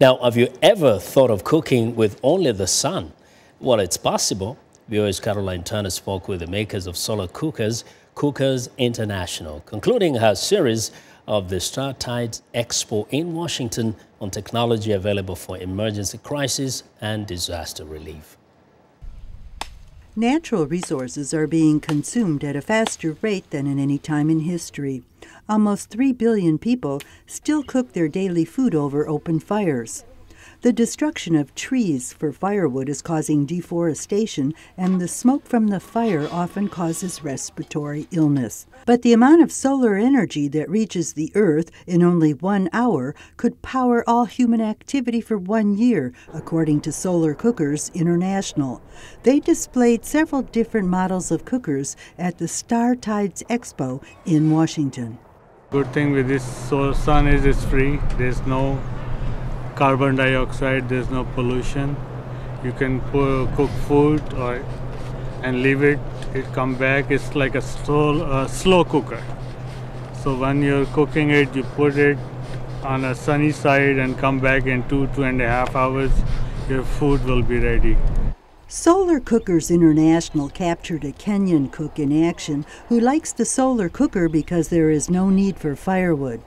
Now, have you ever thought of cooking with only the sun? Well, it's possible. VOA's Carolyn Turner spoke with the makers of solar cookers, Cookers International, concluding her series of the Star Tides Expo in Washington on technology available for emergency crisis and disaster relief. Natural resources are being consumed at a faster rate than at any time in history. Almost 3 billion people still cook their daily food over open fires. The destruction of trees for firewood is causing deforestation, and the smoke from the fire often causes respiratory illness. But the amount of solar energy that reaches the Earth in only one hour could power all human activity for one year, according to Solar Cookers International. They displayed several different models of cookers at the Star Tides Expo in Washington. Good thing with this sun is it's free. There's no carbon dioxide there's no pollution. You can cook food or and leave it it come back. It's like a slow, slow cooker. So when you're cooking it you put it on a sunny side and come back in two two and a half hours your food will be ready Solar Cookers International captured a Kenyan cook in action who likes the solar cooker because there is no need for firewood.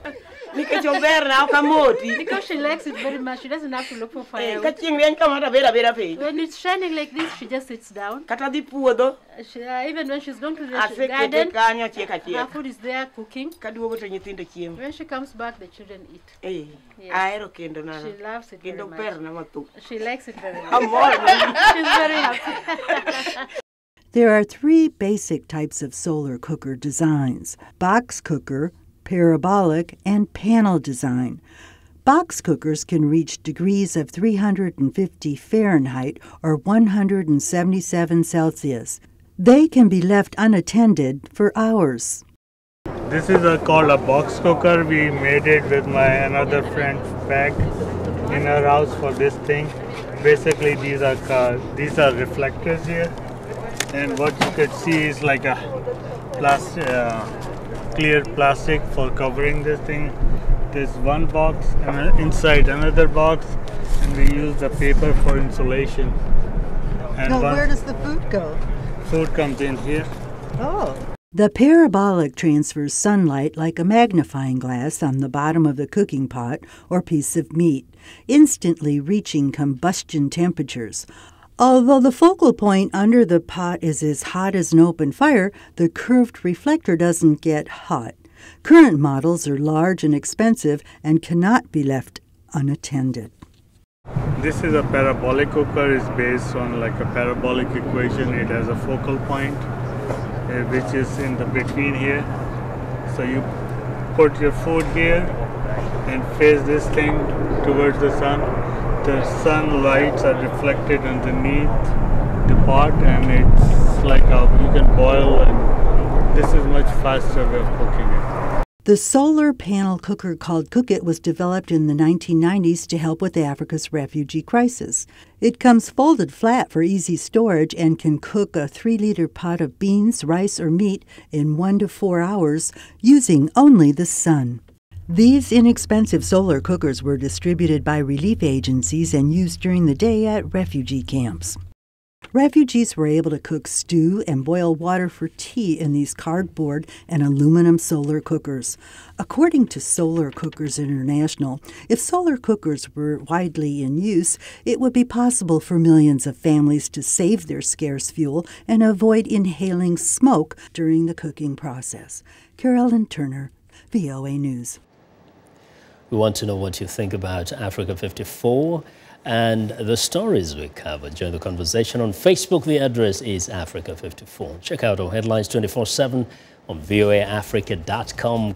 Because she likes it very much. She doesn't have to look for Eh, fire. When it's shining like this, she just sits down. She, uh, even when she's going to the garden, her food is there cooking. When she comes back, the children eat. ahero kendo nana She loves it very kendo much. berna mathoth She likes it very much. amor She's very happy. There are three basic types of solar cooker designs box cooker, parabolic, and panel design. Box cookers can reach degrees of 350 Fahrenheit or 177 Celsius. They can be left unattended for hours. this is a, called a box cooker we made it with my another friend back in our house for this thing basically these are ca- these are reflectors here and what you could see is like a plastic uh, clear plastic for covering this thing there's one box and inside another box and we use the paper for insulation and Now, where does the food go? food comes in here Oh. The parabolic transfers sunlight like a magnifying glass on the bottom of the cooking pot or piece of meat, instantly reaching combustion temperatures. Although the focal point under the pot is as hot as an open fire, the curved reflector doesn't get hot. Current models are large and expensive and cannot be left unattended. This is a parabolic cooker. It's based on like a parabolic equation. It has a focal point, uh, which is in the between here. So you put your food here and face this thing towards the sun. The sun lights are reflected underneath the pot, and it's like a, you can boil. And this is much faster way of cooking it. The solar panel cooker called CooKit was developed in the 1990s to help with Africa's refugee crisis. It comes folded flat for easy storage and can cook a 3 liter pot of beans, rice, or meat in 1 to 4 hours using only the sun. These inexpensive solar cookers were distributed by relief agencies and used during the day at refugee camps. Refugees were able to cook stew and boil water for tea in these cardboard and aluminum solar cookers. According to Solar Cookers International, if solar cookers were widely in use, it would be possible for millions of families to save their scarce fuel and avoid inhaling smoke during the cooking process. Carolyn Turner, VOA News. We want to know what you think about Africa 54 and the stories we cover. Join the conversation on Facebook. The address is Africa 54. Check out our headlines 24 7 on voaafrica.com.